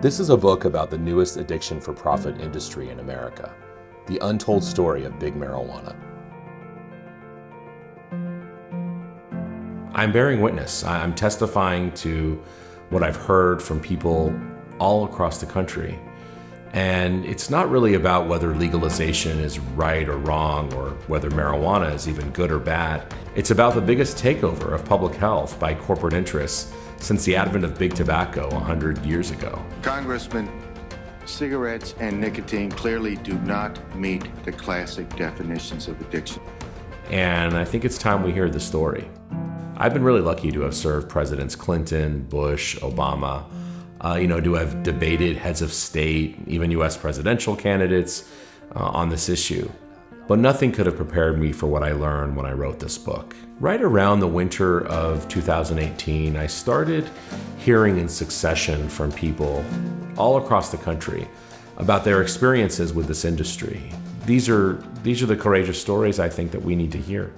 This is a book about the newest addiction for profit industry in America the untold story of big marijuana. I'm bearing witness. I'm testifying to what I've heard from people all across the country. And it's not really about whether legalization is right or wrong or whether marijuana is even good or bad. It's about the biggest takeover of public health by corporate interests since the advent of big tobacco 100 years ago. Congressman, cigarettes and nicotine clearly do not meet the classic definitions of addiction. And I think it's time we hear the story. I've been really lucky to have served Presidents Clinton, Bush, Obama, uh, you know, to have debated heads of state, even US presidential candidates uh, on this issue. But nothing could have prepared me for what I learned when I wrote this book. Right around the winter of 2018, I started hearing in succession from people all across the country about their experiences with this industry. These are, these are the courageous stories I think that we need to hear.